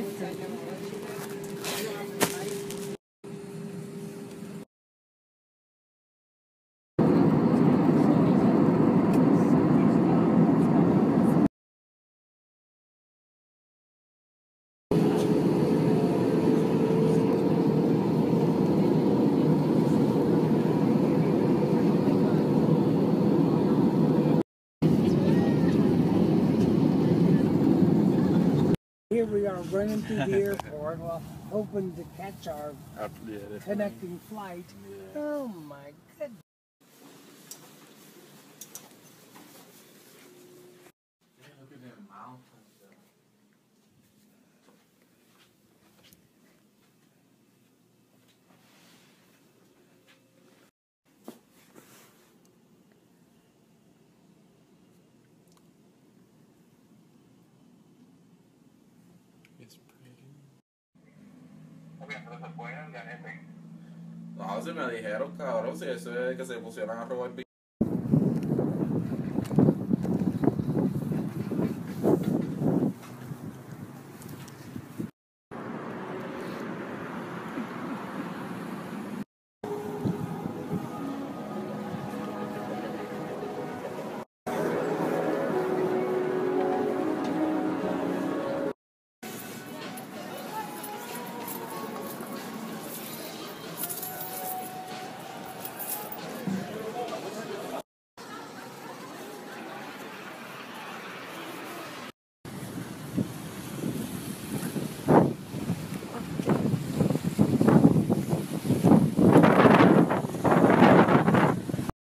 って。Here we are running through the airport, well, hoping to catch our Ah, yeah, that's connecting flight. Yeah. Oh my goodness. look at that mountain. No, si me dijeron, cabrón, si eso es que se pusieran a robar